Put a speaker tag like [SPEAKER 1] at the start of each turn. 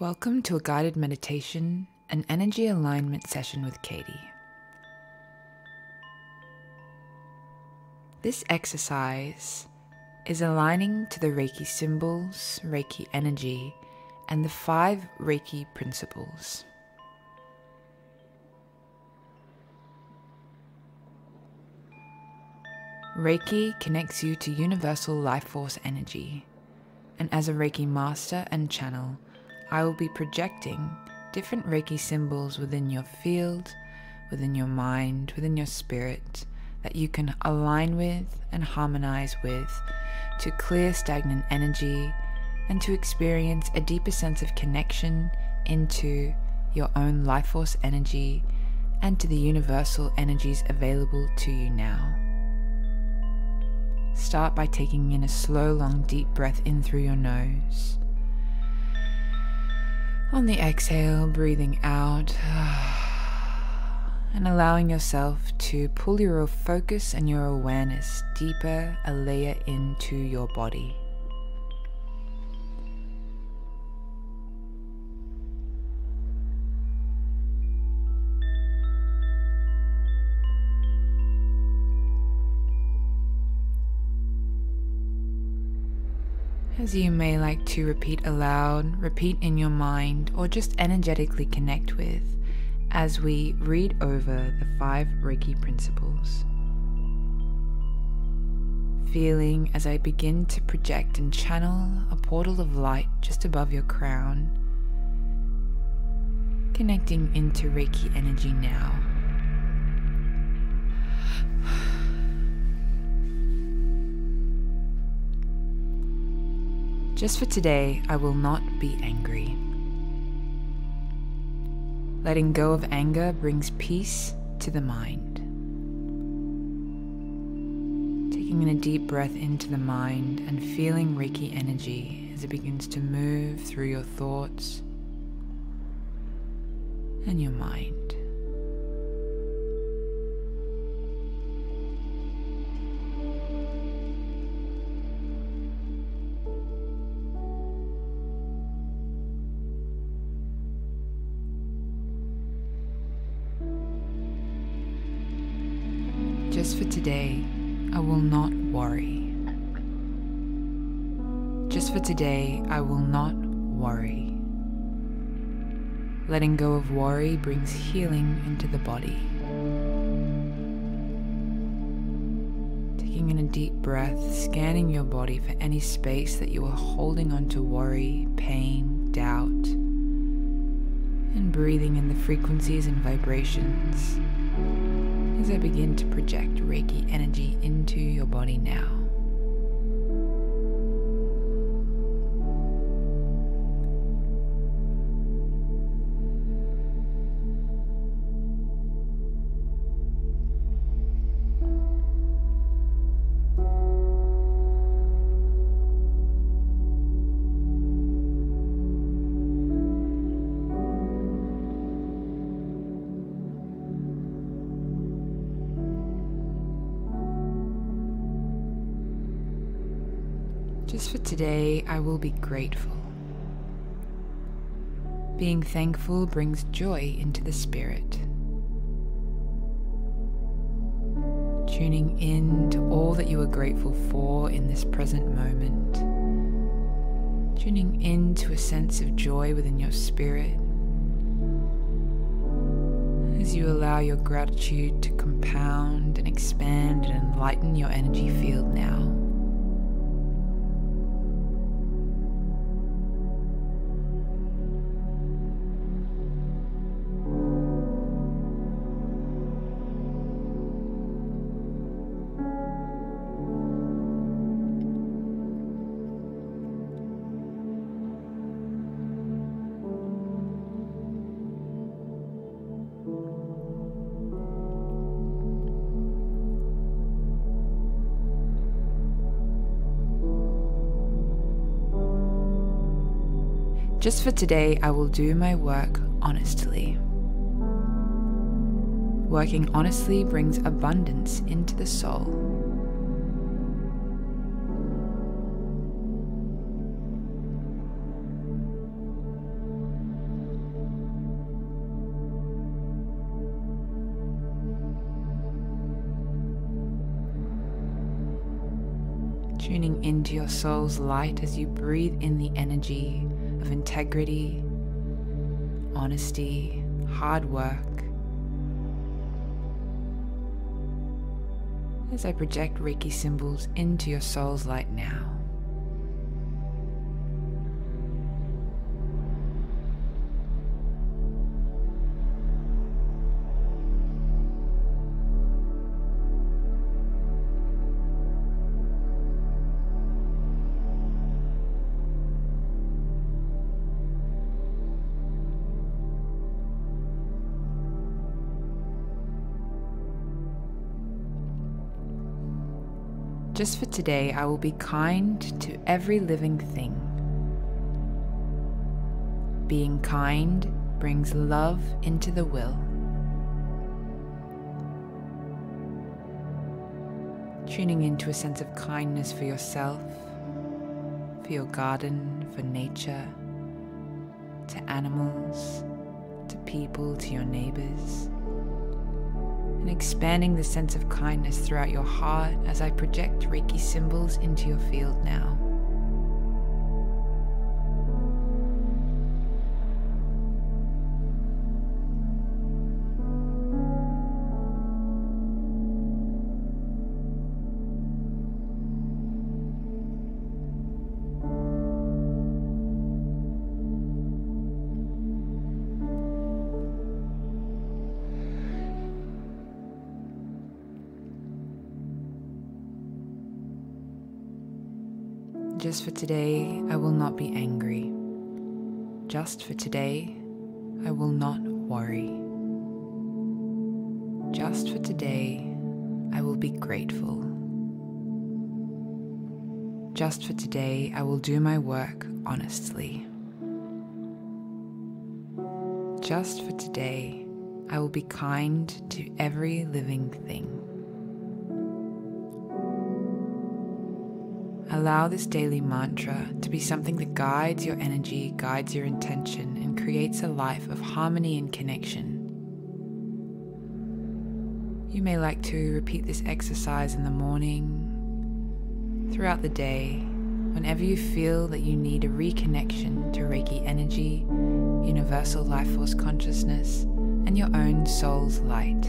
[SPEAKER 1] Welcome to a guided meditation and energy alignment session with Katie. This exercise is aligning to the Reiki symbols, Reiki energy, and the five Reiki principles. Reiki connects you to universal life force energy, and as a Reiki master and channel, I will be projecting different Reiki symbols within your field, within your mind, within your spirit that you can align with and harmonize with to clear stagnant energy and to experience a deeper sense of connection into your own life force energy and to the universal energies available to you now. Start by taking in a slow, long, deep breath in through your nose. On the exhale, breathing out and allowing yourself to pull your focus and your awareness deeper a layer into your body. As you may like to repeat aloud, repeat in your mind, or just energetically connect with as we read over the five Reiki principles. Feeling as I begin to project and channel a portal of light just above your crown, connecting into Reiki energy now. Just for today, I will not be angry. Letting go of anger brings peace to the mind. Taking in a deep breath into the mind and feeling Reiki energy as it begins to move through your thoughts and your mind. Just for today, I will not worry. Just for today, I will not worry. Letting go of worry brings healing into the body. Taking in a deep breath, scanning your body for any space that you are holding on to worry, pain, doubt, and breathing in the frequencies and vibrations as I begin to project Reiki energy into your body now. Just for today, I will be grateful. Being thankful brings joy into the spirit. Tuning in to all that you are grateful for in this present moment. Tuning in to a sense of joy within your spirit as you allow your gratitude to compound and expand and enlighten your energy field now. Just for today, I will do my work honestly. Working honestly brings abundance into the soul. Tuning into your soul's light as you breathe in the energy of integrity, honesty, hard work. As I project Reiki symbols into your soul's light now. Just for today, I will be kind to every living thing. Being kind brings love into the will. Tuning into a sense of kindness for yourself, for your garden, for nature, to animals, to people, to your neighbors and expanding the sense of kindness throughout your heart as I project Reiki symbols into your field now. Just for today, I will not be angry. Just for today, I will not worry. Just for today, I will be grateful. Just for today, I will do my work honestly. Just for today, I will be kind to every living thing. Allow this daily mantra to be something that guides your energy, guides your intention, and creates a life of harmony and connection. You may like to repeat this exercise in the morning, throughout the day, whenever you feel that you need a reconnection to Reiki energy, universal life force consciousness, and your own soul's light.